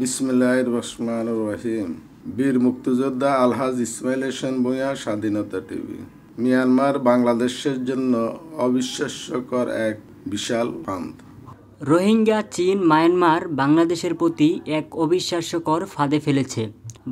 বিসমিল্লাহ রহমান রহিম। বীর মুক্তিযোদ্ধা আলহাজ ইসমাইল হোসেন ভূঁইয়া স্বাধীনতা টিভি। মিয়ানমার বাংলাদেশের জন্য অবিশ্বাস্যকর এক বিশাল ফান্দ রোহিঙ্গা, চীন, মায়ানমার বাংলাদেশের প্রতি এক অবিশ্বাস্যকর ফাঁদে ফেলেছে।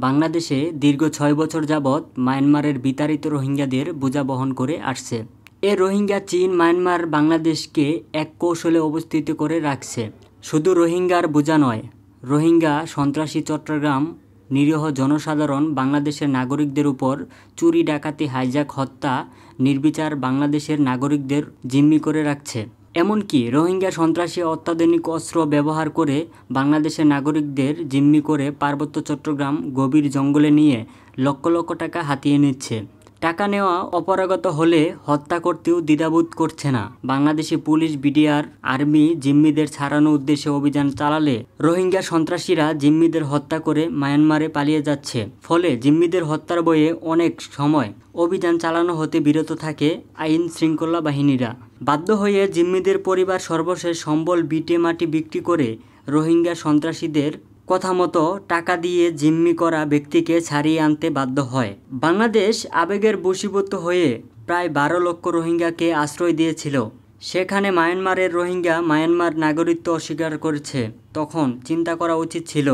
বাংলাদেশে দীর্ঘ ছয় বছর যাবৎ মায়ানমারের বিতাড়িত রোহিঙ্গাদের বোঝা বহন করে আসছে। এ রোহিঙ্গা, চীন, মায়ানমার বাংলাদেশকে এক কৌশলে অবস্থিত করে রাখছে। শুধু রোহিঙ্গার বোঝা নয় রোহিঙ্গা সন্ত্রাসী চট্টগ্রাম, নিরীহ জনসাধারণ বাংলাদেশের নাগরিকদের উপর চুরি, ডাকাতি হাইজাক হত্যা নির্বিচার বাংলাদেশের নাগরিকদের জিম্মি করে রাখছে। এমনকি রোহিঙ্গা সন্ত্রাসী অত্যাধুনিক অস্ত্র ব্যবহার করে বাংলাদেশের নাগরিকদের জিম্মি করে পার্বত্য চট্টগ্রাম গভীর জঙ্গলে নিয়ে লক্ষ লক্ষ টাকা হাতিয়ে নিচ্ছে। টাকা নেওয়া অপরাগত হলে হত্যা করতেও দ্বিধাবোধ করছে না। বাংলাদেশি পুলিশ, বিডিআর, আর্মি, জিম্মিদের ছাড়ানো উদ্দেশ্যে অভিযান চালালে রোহিঙ্গা সন্ত্রাসীরা জিম্মিদের হত্যা করে মায়ানমারে পালিয়ে যাচ্ছে। ফলে জিম্মিদের হত্যার বয়ে অনেক সময় অভিযান চালানো হতে বিরত থাকে আইন শৃঙ্খলা বাহিনীরা। বাধ্য হয়ে জিম্মিদের পরিবার সর্বশেষ সম্বল বিটে মাটি বিক্রি করে রোহিঙ্গা সন্ত্রাসীদের কথা মতো টাকা দিয়ে জিম্মি করা ব্যক্তিকে ছাড়িয়ে আনতে বাধ্য হয়। বাংলাদেশ আবেগের বশীভূত হয়ে প্রায় বারো লক্ষ রোহিঙ্গাকে আশ্রয় দিয়েছিল। সেখানে মায়ানমারের রোহিঙ্গা মায়ানমার নাগরিকত্ব অস্বীকার করেছে। তখন চিন্তা করা উচিত ছিল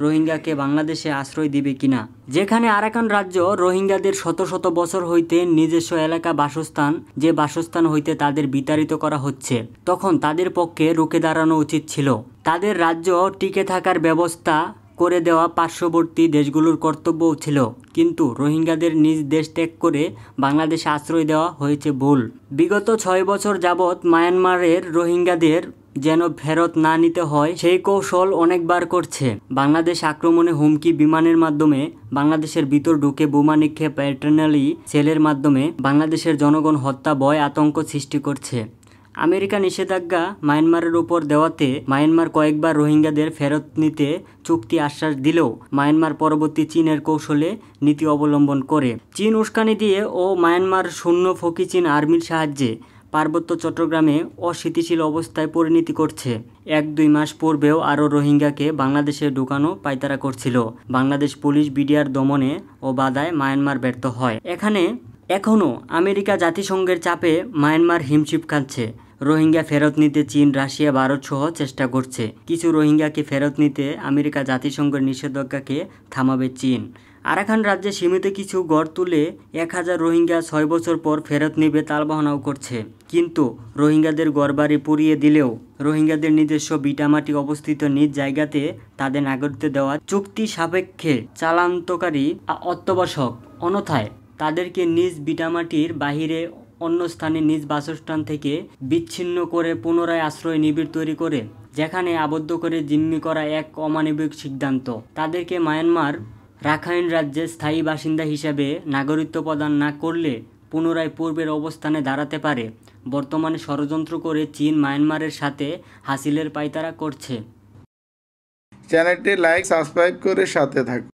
রোহিঙ্গাকে বাংলাদেশে আশ্রয় দিবে কিনা? যেখানে আরাকান রাজ্য রোহিঙ্গাদের শত শত বছর হইতে নিজস্ব এলাকা বাসস্থান, যে বাসস্থান হইতে তাদের বিতাড়িত করা হচ্ছে, তখন তাদের পক্ষে রুখে দাঁড়ানো উচিত ছিল। তাদের রাজ্য টিকে থাকার ব্যবস্থা করে দেওয়া পার্শ্ববর্তী দেশগুলোর কর্তব্যও ছিল, কিন্তু রোহিঙ্গাদের নিজ দেশ ত্যাগ করে বাংলাদেশে আশ্রয় দেওয়া হয়েছে ভুল। বিগত ছয় বছর যাবৎ মায়ানমারের রোহিঙ্গাদের যেন ফেরত না নিতে হয়, সেই কৌশল অনেকবার করছে। বাংলাদেশ আক্রমণে হুমকি বিমানের মাধ্যমে বাংলাদেশের ভিতর ঢুকে বোমা নিক্ষেপ প্যাটার্নালি সেলের মাধ্যমে বাংলাদেশের জনগণ হত্যা, ভয়, আতঙ্ক সৃষ্টি করছে। আমেরিকা নিষেধাজ্ঞা মায়ানমারের উপর দেওয়াতে মায়ানমার কয়েকবার রোহিঙ্গাদের ফেরত নিতে চুক্তি আশ্বাস দিলেও মায়ানমার পরবর্তী চীনের কৌশলে নীতি অবলম্বন করে। চীন উস্কানি দিয়ে ও মায়ানমার শূন্য ফকি চীন আর্মির সাহায্যে পার্বত্য চট্টগ্রামে অস্থিতিশীল অবস্থায় পরিণতি করছে। এক দুই মাস পূর্বেও আরও রোহিঙ্গাকে বাংলাদেশে ঢুকানো পাইতারা করছিল। বাংলাদেশ পুলিশ বিডিআর দমনে ও বাধায় মায়ানমার ব্যর্থ হয়। এখানে এখনও আমেরিকা জাতিসংঘের চাপে মায়ানমার হিমশিপ খাচ্ছে। রোহিঙ্গা ফেরত নিতে চীন, রাশিয়া, ভারত সহ চেষ্টা করছে। কিছু রোহিঙ্গাকে ফেরত নিতে আমেরিকা জাতিসংঘের নিষেধাজ্ঞাকে থামাবে চীন। আরাকান রাজ্যে সীমিত কিছু গড় তুলে এক হাজার রোহিঙ্গা ছয় বছর পর ফেরত নিবে তালবাহনাও করছে। কিন্তু রোহিঙ্গাদের গড়বাড়ি পুড়িয়ে দিলেও রোহিঙ্গাদের নিজস্ব বিটামাটি অবস্থিত নিজ জায়গাতে তাদের নাগরিকত্ব দেওয়া চুক্তি সাপেক্ষে চালান্তকারী অত্যাবশ্যক। অন্যথায় তাদেরকে নিজ বিটামাটির বাহিরে অন্য স্থানে নিজ বাসস্থান থেকে বিচ্ছিন্ন করে পুনরায় আশ্রয় নিবিড় তৈরি করে, যেখানে আবদ্ধ করে জিম্মি করা এক অমানবিক সিদ্ধান্ত। তাদেরকে মায়ানমার রাখাইন রাজ্যে স্থায়ী বাসিন্দা হিসাবে নাগরিকত্ব প্রদান না করলে পুনরায় পূর্বের অবস্থানে দাঁড়াতে পারে। বর্তমানে ষড়যন্ত্র করে চীন মায়ানমারের সাথে হাসিলের পাইতারা করছে। চ্যানেলটি লাইক, সাবস্ক্রাইব করে সাথে থাকুন।